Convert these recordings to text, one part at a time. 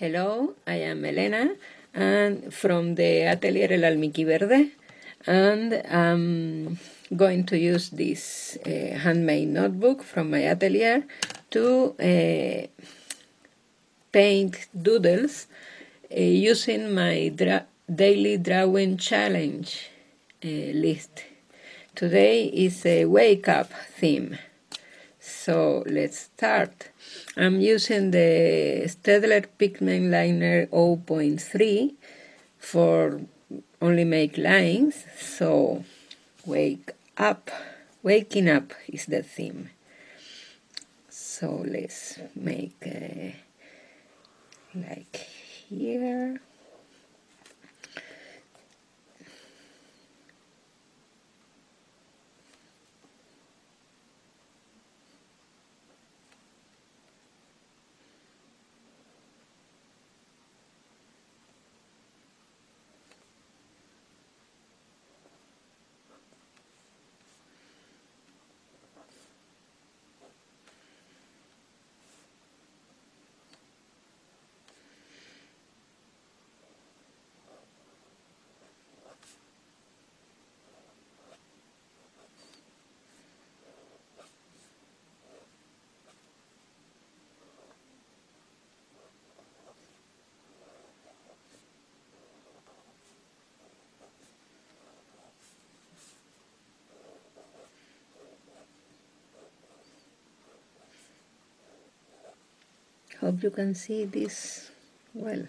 Hello, I am Elena and from the Atelier El Almiquí Verde, and I'm going to use this uh, handmade notebook from my atelier to uh, paint doodles uh, using my dra daily drawing challenge uh, list. Today is a wake up theme. So let's start. I'm using the Staedtler Pigment Liner 0.3 for only make lines, so wake up, waking up is the theme. So let's make like here. Hope you can see this well.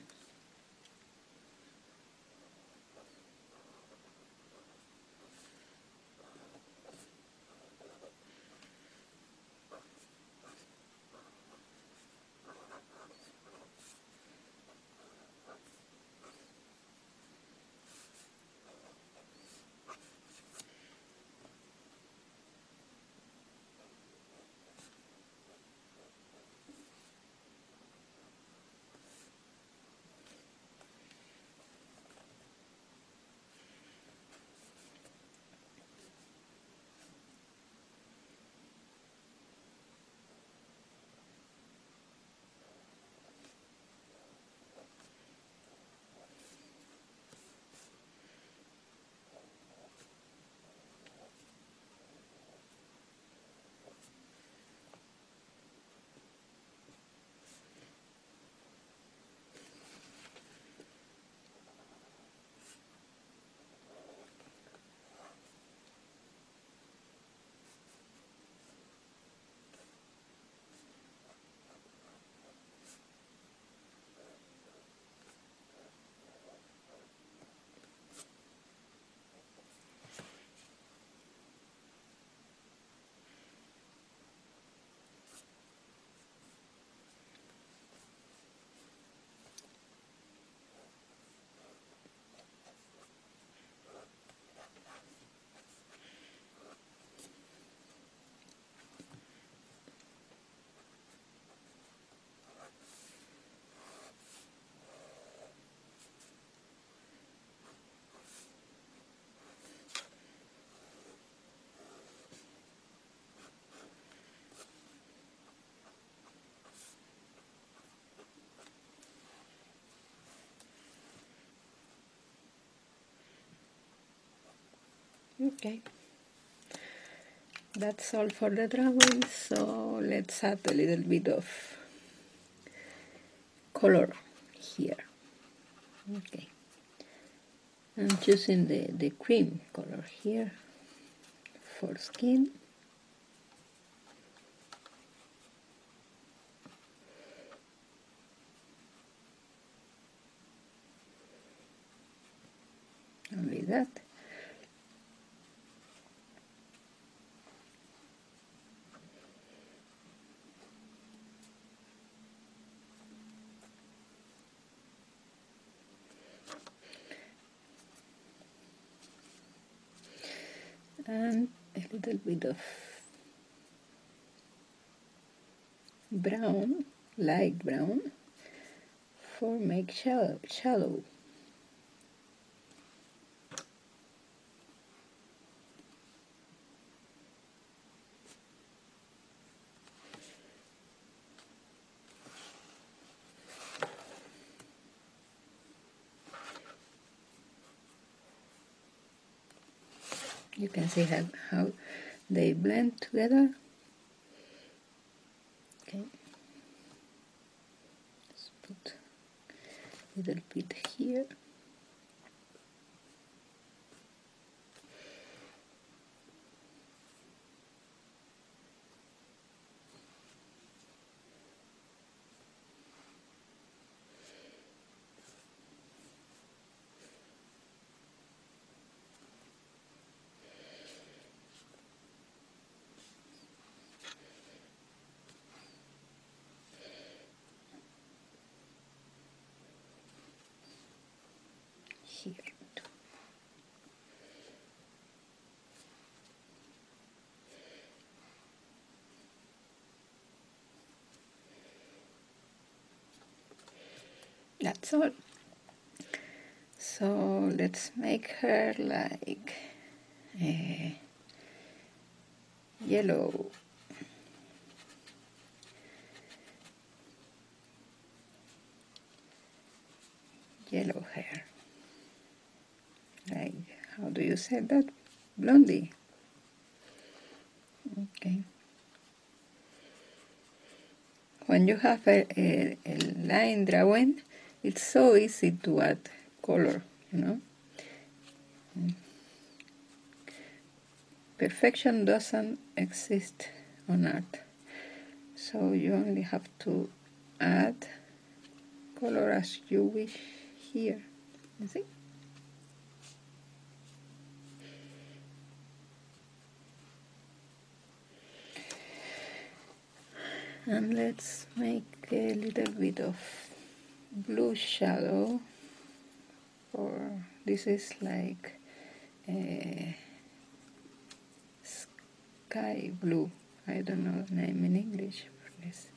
Okay. That's all for the drawing, so let's add a little bit of color here. Okay. I'm choosing the, the cream color here for skin. Only that. and a little bit of brown, light brown for make shadow. shadow. You can see how, how they blend together. Okay. Let's put a little bit here That's all. So let's make her like a yellow. Yellow hair like how do you say that? Blondie. Okay. When you have a, a, a line drawing it's so easy to add color you know? Perfection doesn't exist on art. So you only have to add color as you wish here. You see and let's make a little bit of blue shadow or this is like a sky blue. I don't know the name in English for this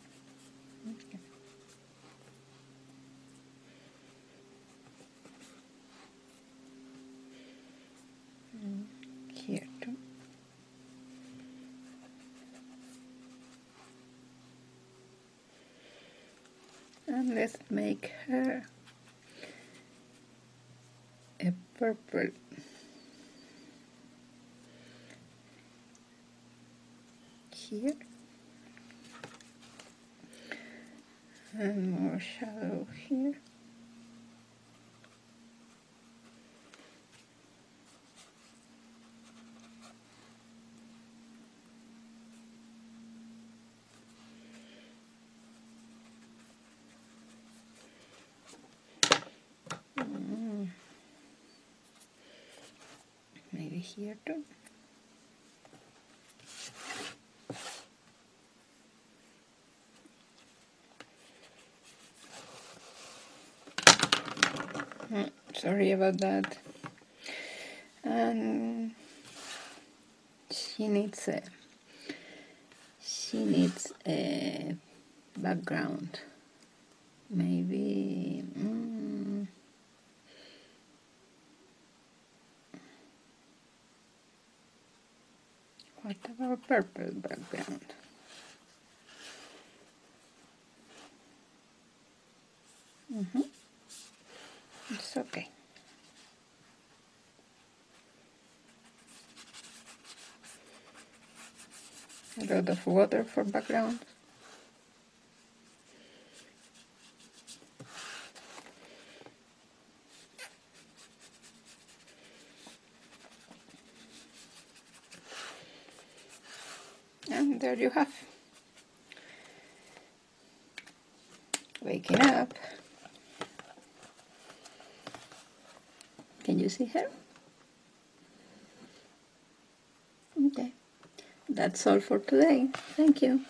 here too and let's make her a purple. Here. And more shadow here maybe here too. Hmm, sorry about that. And she needs a she needs a background. Maybe. Mm, What about purple background? Mm -hmm. It's okay. A lot of water for background. And there you have. Waking up. Can you see her? Okay. That's all for today. Thank you.